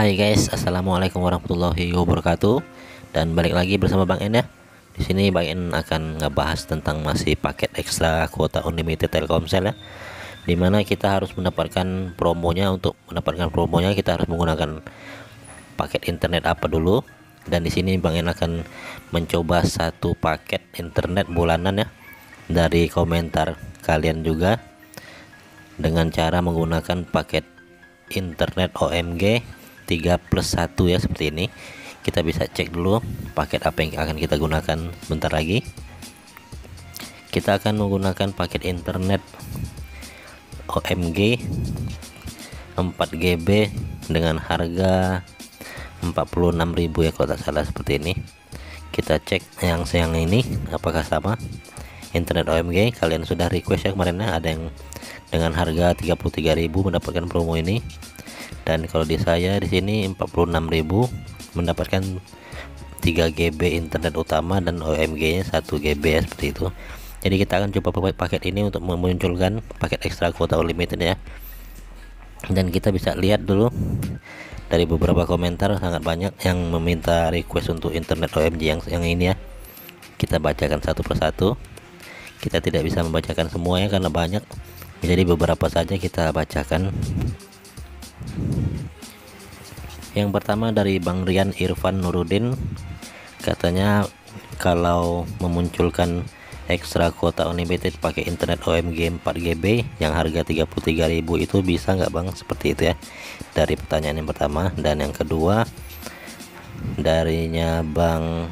Hai guys, assalamualaikum warahmatullahi wabarakatuh. Dan balik lagi bersama Bang En ya. Di sini Bang En akan ngebahas tentang masih paket ekstra kuota unlimited Telkomsel ya. Di mana kita harus mendapatkan promonya untuk mendapatkan promonya kita harus menggunakan paket internet apa dulu. Dan di sini Bang En akan mencoba satu paket internet bulanan ya dari komentar kalian juga dengan cara menggunakan paket internet OMG 3 plus 1 ya seperti ini. Kita bisa cek dulu paket apa yang akan kita gunakan bentar lagi. Kita akan menggunakan paket internet OMG 4GB dengan harga 46.000 ya kalau tak salah seperti ini. Kita cek yang yang ini apakah sama? Internet OMG kalian sudah request ya kemarin ya ada yang dengan harga 33.000 mendapatkan promo ini dan kalau di saya di sini 46.000 mendapatkan 3 GB internet utama dan OMG nya 1 GB ya, seperti itu. Jadi kita akan coba paket ini untuk memunculkan paket ekstra kuota unlimited ya. Dan kita bisa lihat dulu dari beberapa komentar sangat banyak yang meminta request untuk internet OMG yang yang ini ya. Kita bacakan satu persatu. Kita tidak bisa membacakan semuanya karena banyak. Jadi beberapa saja kita bacakan yang pertama dari Bang Rian Irfan Nurudin katanya kalau memunculkan ekstra kuota unlimited pakai internet OMG 4GB yang harga 33.000 itu bisa nggak Bang? Seperti itu ya. Dari pertanyaan yang pertama. Dan yang kedua darinya Bang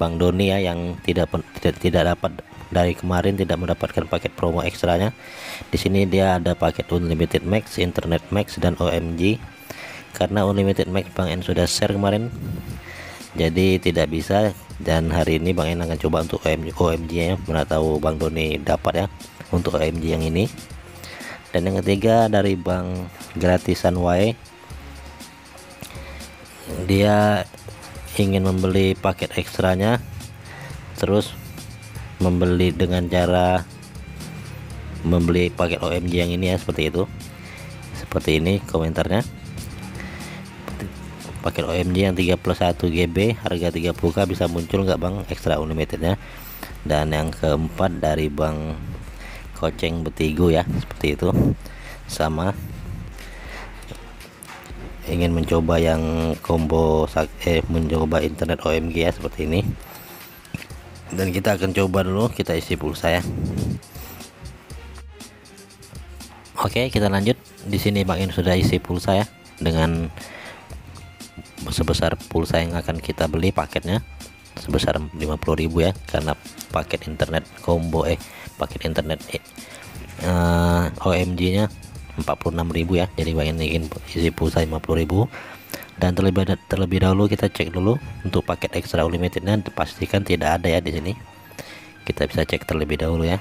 Bang Doni ya yang tidak tidak, tidak dapat dari kemarin tidak mendapatkan paket promo ekstranya. Di sini dia ada paket unlimited max internet max dan OMG karena unlimited max Bang N sudah share kemarin. Jadi tidak bisa. Dan hari ini Bang N akan coba untuk OMG, OMG ya. Mana tahu Bang Doni dapat ya untuk OMG yang ini. Dan yang ketiga dari Bang gratisan Y dia ingin membeli paket ekstranya. Terus membeli dengan cara membeli paket OMG yang ini ya seperti itu. Seperti ini komentarnya paket OMG yang 3 plus 1 GB harga 30k bisa muncul nggak Bang? Ekstra unlimitednya dan yang keempat dari Bang Koceng Betigo ya seperti itu. Sama ingin mencoba yang combo eh mencoba internet OMG ya seperti ini. Dan kita akan coba dulu kita isi pulsa ya. Oke kita lanjut. Di sini Bang In sudah isi pulsa ya dengan sebesar pulsa yang akan kita beli paketnya. Sebesar 50.000 ya karena paket internet combo eh paket internet eh, uh, OMG nya 46.000 ya. Jadi bayangin ingin isi pulsa 50.000 dan terlebih terlebih dahulu kita cek dulu untuk paket extra unlimitednya. Pastikan tidak ada ya di sini. Kita bisa cek terlebih dahulu ya.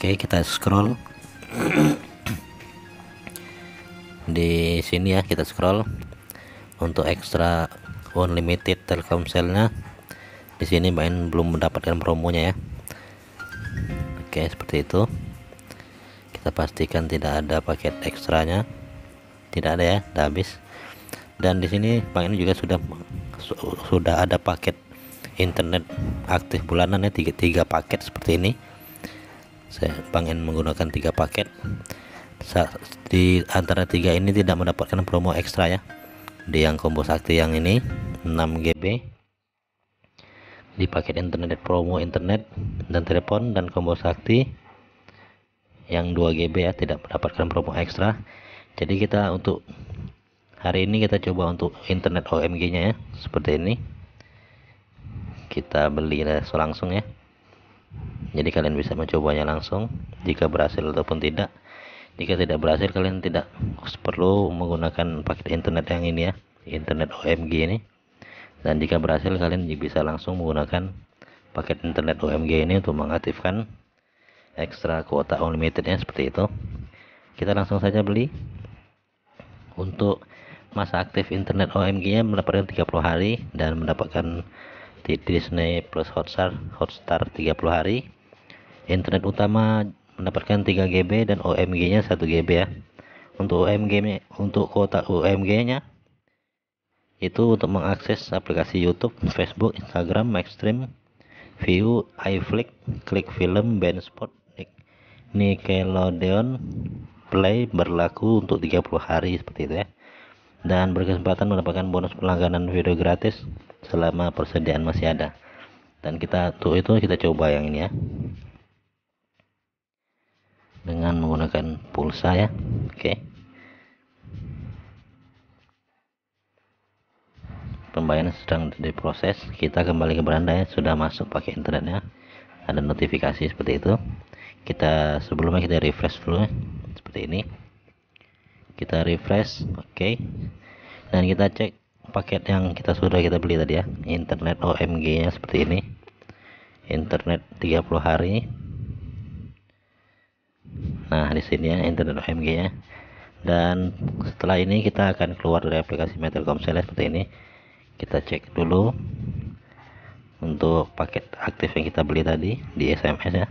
Oke kita scroll di sini ya kita scroll. Untuk ekstra unlimited telkomselnya. Di sini main belum mendapatkan promonya ya. Oke seperti itu. Kita pastikan tidak ada paket ekstranya. Tidak ada ya udah habis. Dan di sini Bang ini juga sudah sudah ada paket internet aktif bulanan ya tiga, tiga paket seperti ini. Saya Bang menggunakan tiga paket di antara tiga ini tidak mendapatkan promo ekstra ya. Di yang combo sakti yang ini 6 GB di paket internet promo internet dan telepon dan combo sakti yang 2 GB ya tidak mendapatkan promo ekstra. Jadi kita untuk hari ini kita coba untuk internet OMG nya ya seperti ini. Kita beli langsung ya. Jadi kalian bisa mencobanya langsung jika berhasil ataupun tidak jika tidak berhasil kalian tidak perlu menggunakan paket internet yang ini ya internet OMG ini. Dan jika berhasil kalian bisa langsung menggunakan paket internet OMG ini untuk mengaktifkan ekstra kuota unlimitednya seperti itu. Kita langsung saja beli. Untuk masa aktif internet OMG nya mendapatkan 30 hari dan mendapatkan Disney plus Hotstar Hotstar 30 hari. Internet utama mendapatkan 3 GB dan OMG nya 1 GB ya untuk UMG nya untuk kuota UMG nya itu untuk mengakses aplikasi YouTube, Facebook, Instagram, Maxstream, View, iFlix, Klik Film, Bandspot, Nickelodeon, Play berlaku untuk 30 hari seperti itu ya. Dan berkesempatan mendapatkan bonus pelangganan video gratis selama persediaan masih ada. Dan kita tuh itu kita coba yang ini ya. Dengan menggunakan pulsa ya. Oke. Pembayaran sedang diproses. Kita kembali ke beranda ya. Sudah masuk pakai internetnya ada notifikasi seperti itu. Kita sebelumnya kita refresh dulu ya. seperti ini. Kita refresh. Oke. Okay. dan kita cek paket yang kita sudah kita beli tadi ya. Internet OMG nya seperti ini. Internet 30 hari nah di sini ya internet OMG nya dan setelah ini kita akan keluar dari aplikasi Metelkomsel seperti ini. Kita cek dulu untuk paket aktif yang kita beli tadi di SMS ya.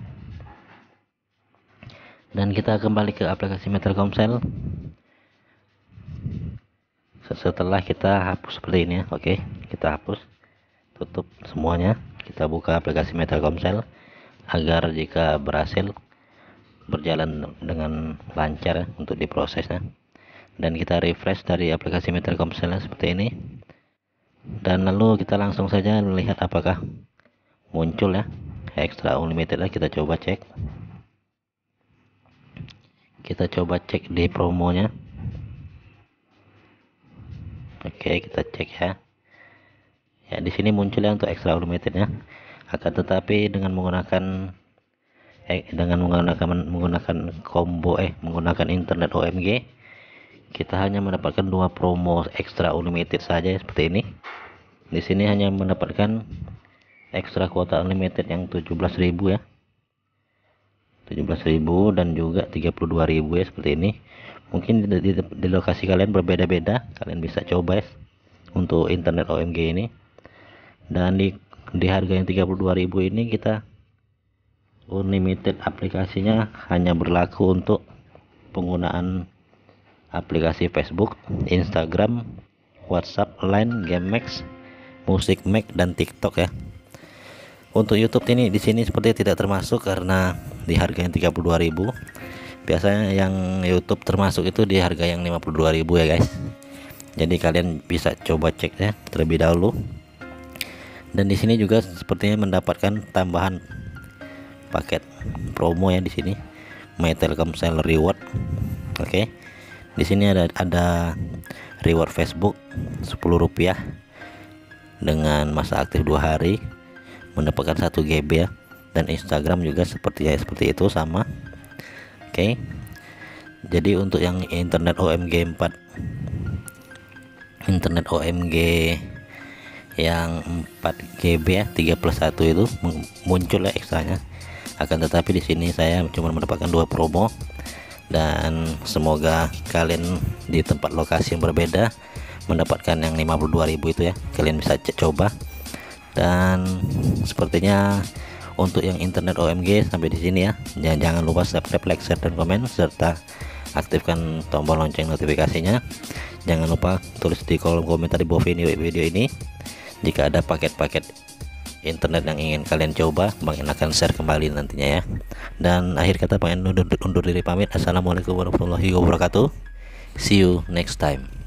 Dan kita kembali ke aplikasi Metelkomsel setelah kita hapus seperti ini ya oke kita hapus tutup semuanya. Kita buka aplikasi Metelkomsel agar jika berhasil berjalan dengan lancar ya, untuk diprosesnya dan kita refresh dari aplikasi Metelkomsel seperti ini. Dan lalu kita langsung saja melihat apakah muncul ya. Extra unlimited kita coba cek. Kita coba cek di promonya. Oke kita cek ya. Ya di sini muncul ya untuk extra unlimitednya akan tetapi dengan menggunakan eh, dengan menggunakan menggunakan combo eh menggunakan internet OMG kita hanya mendapatkan dua promo extra unlimited saja seperti ini. Di sini hanya mendapatkan ekstra kuota unlimited yang 17.000 ya. 17.000 dan juga 32.000 ya seperti ini. Mungkin di, di, di lokasi kalian berbeda-beda kalian bisa coba ya untuk internet OMG ini. Dan di di harga yang 32.000 ini kita unlimited aplikasinya hanya berlaku untuk penggunaan aplikasi Facebook, Instagram, WhatsApp, Line, GameMax, Musik Mac dan TikTok ya. Untuk YouTube ini di sini seperti tidak termasuk karena di harga yang 32.000. Biasanya yang YouTube termasuk itu di harga yang 52.000 ya guys. Jadi kalian bisa coba cek ya terlebih dahulu. Dan di sini juga sepertinya mendapatkan tambahan paket promo ya di sini. My Telkomsel Reward. Oke. Okay di sini ada ada reward Facebook 10 rupiah dengan masa aktif dua hari mendapatkan satu GB ya dan Instagram juga seperti ya seperti itu sama oke okay. jadi untuk yang internet OMG 4 internet OMG yang 4 GB ya 3 plus 1 itu muncul ya ekstranya akan tetapi di sini saya cuma mendapatkan dua promo. Dan semoga kalian di tempat lokasi yang berbeda mendapatkan yang 52.000 itu ya. Kalian bisa coba. Dan sepertinya untuk yang internet OMG sampai di sini ya jangan, jangan lupa subscribe like share dan komen serta aktifkan tombol lonceng notifikasinya. Jangan lupa tulis di kolom komentar di bawah video video ini. Jika ada paket-paket internet yang ingin kalian coba Bang akan share kembali nantinya ya. Dan akhir kata pengen undur, undur diri pamit. Assalamualaikum warahmatullahi wabarakatuh. See you next time